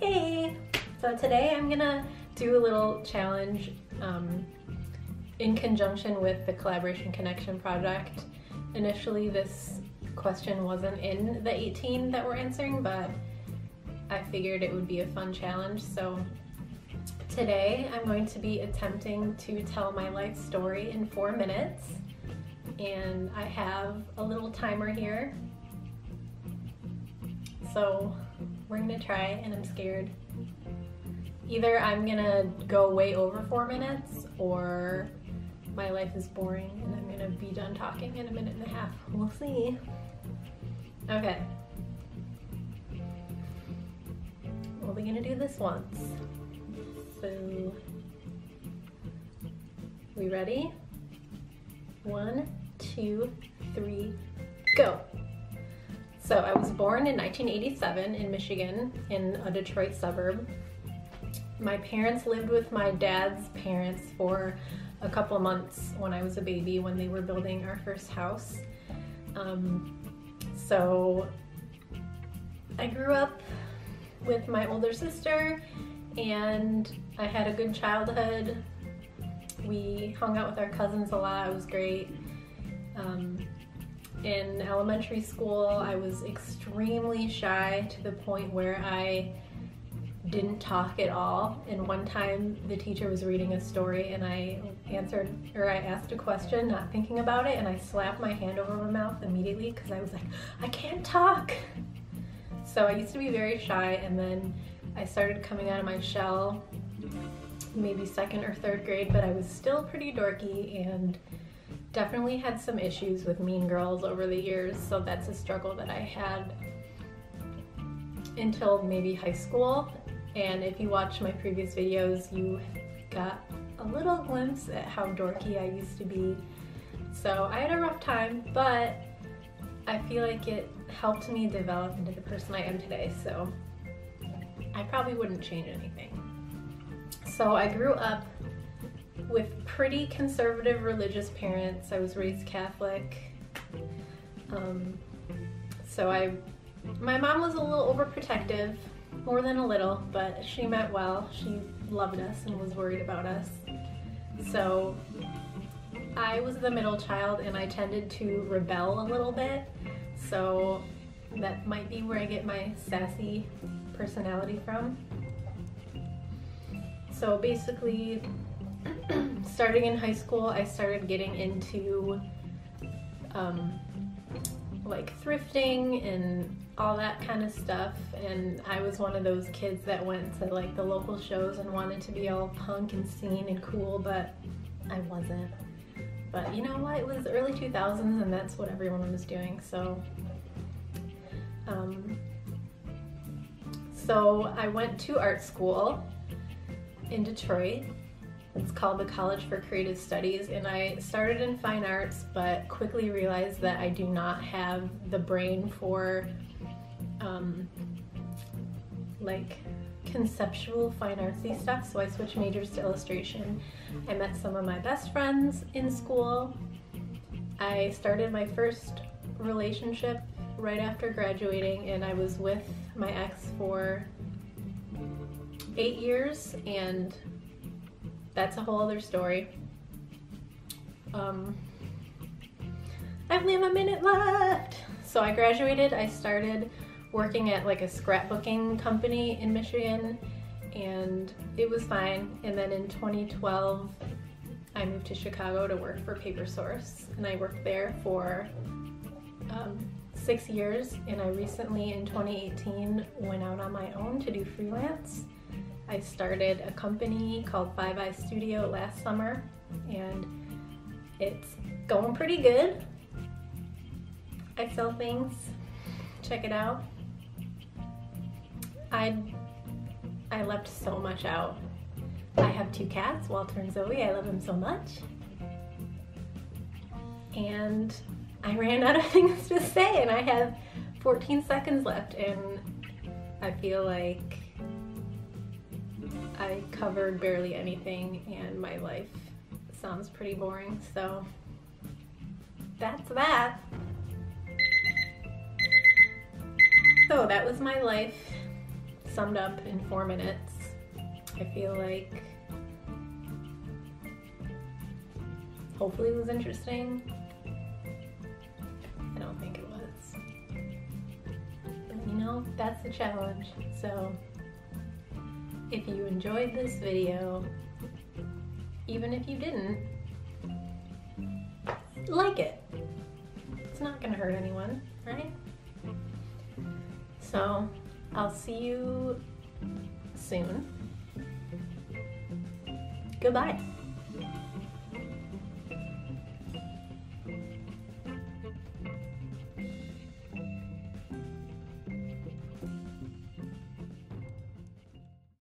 Hey! So today I'm gonna do a little challenge um, in conjunction with the Collaboration Connection project. Initially this question wasn't in the 18 that we're answering, but I figured it would be a fun challenge. So today I'm going to be attempting to tell my life story in four minutes. And I have a little timer here. So we're gonna try and I'm scared. Either I'm gonna go way over four minutes or my life is boring and I'm gonna be done talking in a minute and a half. We'll see. Okay. We're only gonna do this once. So, we ready? One, two, three, go. So I was born in 1987 in Michigan in a Detroit suburb. My parents lived with my dad's parents for a couple months when I was a baby when they were building our first house. Um, so I grew up with my older sister and I had a good childhood. We hung out with our cousins a lot, it was great. Um, in elementary school, I was extremely shy to the point where I didn't talk at all. And one time the teacher was reading a story and I answered or I asked a question not thinking about it and I slapped my hand over my mouth immediately because I was like, I can't talk. So I used to be very shy and then I started coming out of my shell maybe second or third grade, but I was still pretty dorky and definitely had some issues with mean girls over the years, so that's a struggle that I had until maybe high school. And if you watch my previous videos, you got a little glimpse at how dorky I used to be. So I had a rough time, but I feel like it helped me develop into the person I am today, so I probably wouldn't change anything. So I grew up with pretty conservative religious parents. I was raised Catholic. Um, so I, my mom was a little overprotective, more than a little, but she meant well. She loved us and was worried about us. So I was the middle child and I tended to rebel a little bit. So that might be where I get my sassy personality from. So basically, starting in high school, I started getting into um, like thrifting and all that kind of stuff. And I was one of those kids that went to like the local shows and wanted to be all punk and scene and cool, but I wasn't. But you know what? It was early 2000s and that's what everyone was doing. So, um, so I went to art school in Detroit it's called the College for Creative Studies, and I started in fine arts, but quickly realized that I do not have the brain for um, like conceptual fine artsy stuff, so I switched majors to illustration. I met some of my best friends in school. I started my first relationship right after graduating, and I was with my ex for eight years, and that's a whole other story. Um, I only have a minute left. So I graduated, I started working at like a scrapbooking company in Michigan and it was fine. And then in 2012, I moved to Chicago to work for Paper Source and I worked there for um, six years and I recently in 2018 went out on my own to do freelance I started a company called Five Eye Studio last summer and it's going pretty good. I sell things, check it out. I, I left so much out. I have two cats, Walter and Zoe, I love them so much. And I ran out of things to say and I have 14 seconds left and I feel like I covered barely anything and my life sounds pretty boring, so that's that. So that was my life summed up in four minutes. I feel like hopefully it was interesting. I don't think it was. But you know, that's the challenge. So if you enjoyed this video, even if you didn't, like it. It's not gonna hurt anyone, right? So I'll see you soon. Goodbye.